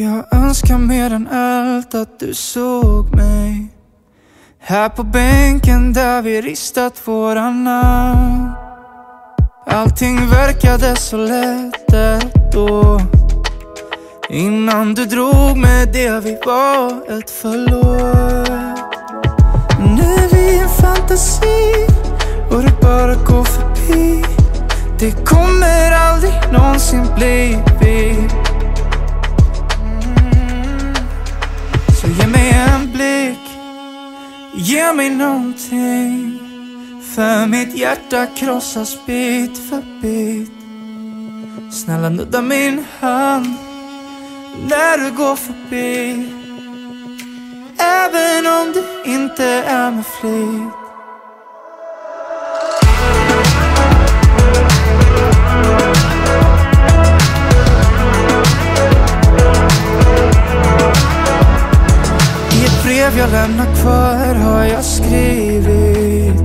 Jag önskar mer än allt att du såg mig. Här på bänken där vi ristat våra namn. Allting verkade så lätt där då. Innan du drog med det vi var ett förlåt. Nu är vi en fantasi och det bara går förbi. Det kommer aldrig någonsin bli vi. Ge mig någonting För mitt hjärta krossas bit för bit. Snälla nudda min hand när du går förbi. Även om det inte är med flit. Jag lämnar kvar har jag skrivit.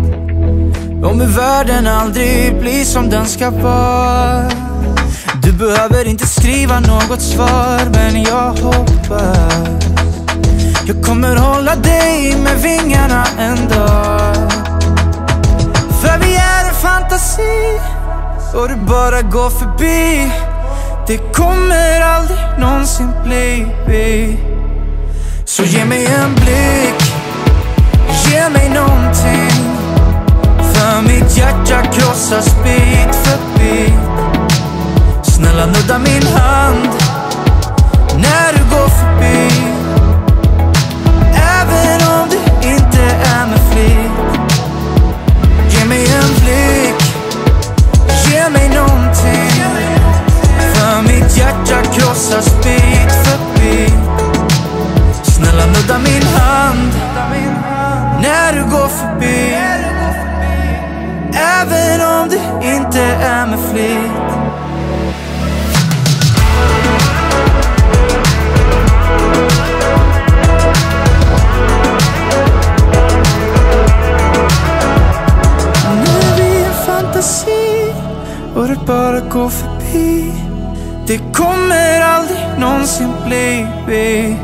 Om hur världen aldrig blir som den ska vara. Du behöver inte skriva något svar men jag hoppas. Jag kommer hålla dig med vingarna en dag. För vi är en fantasi och du bara går förbi. Det kommer aldrig någonsin bli. vi så ge mig en det är med flit. Nu är vi en fantasi och det bara går förbi. Det kommer aldrig någonsin bli vi